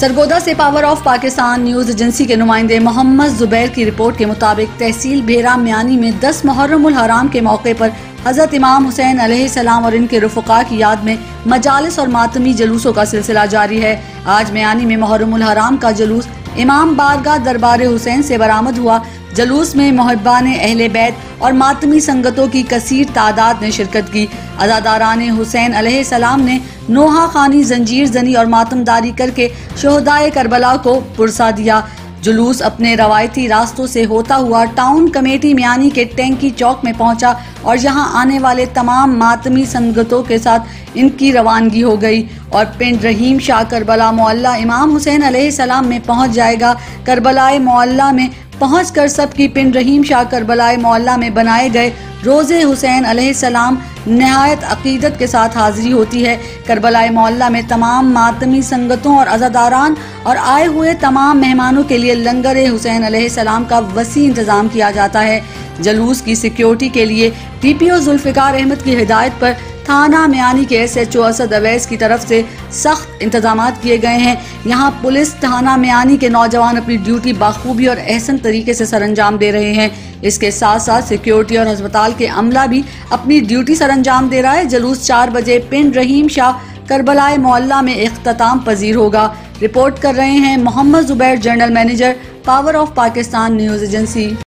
सरगोदा से power of Pakistan news agency के नुमाइंदे मोहम्मद जुबैर की रिपोर्ट के मुताबिक तहसील भेरा म्यानी में 10 मुहर्रम उल हराम के मौके पर हजरत इमाम हुसैन अलैहिस्सलाम और इनके रुफका की याद में मजालिस और मातमी जलूसों का सिलसिला जारी है आज म्यानी में मुहर्रम उल हराम का जलूस इमाम बारगाह दरबार हुसैन से बरामद हुआ। जलूस में मोहब्बान, अहले बैत और मातमी संगतों की कसीर तादाद ने शिरकत की। अजादारान हुसैन सलाम ने नोहा खानी, जंजीर जनी और मातमदारी करके शहदाय करबला को पुरसा दिया। जुलूस अपने रवायती रास्तों से होता हुआ टाउन कमेटी मियानी के टैंकी चौक में पहुँचा और यहाँ आने वाले तमाम मातमी संगतों के साथ इनकी रवानगी हो गई और पिंड रहीम शाह करबला मोल्ला इमाम हुसैन सलाम में पहुँच जाएगा। करबलाए मोल्ला में पहुंचकर सबकी पिंड रहीम शाह करबलाए मोहल्ला में बनाए गए रोज़े हुसैन सलाम नहायत अकीदत के साथ हाजिरी होती है। करबलाए मोहल्ला में तमाम मातमी संगतों और अजादारान और आए हुए तमाम मेहमानों के लिए लंगर हुसैन सलाम का वसी इंतज़ाम किया जाता है। जलूस की सिक्योरिटी के लिए टी पी जुल्फ़िकार अहमद की हिदायत पर थाना म्यानी के एस एच असद अवैस की तरफ़ से सख्त इंतज़ाम किए गए हैं। यहाँ पुलिस थाना म्यानी के नौजवान अपनी ड्यूटी बाखूबी और अहसन तरीके से सर अंजाम दे रहे हैं। इसके साथ साथ सिक्योरिटी और अस्पताल के अमला भी अपनी ड्यूटी सर अंजाम दे रहा है। जलूस चार बजे पिंड रहीम शाह करबलाए मोहल्ला में अख्ताम पजीर होगा। रिपोर्ट कर रहे हैं Mohammad Zubair, general manager, power of Pakistan news agency.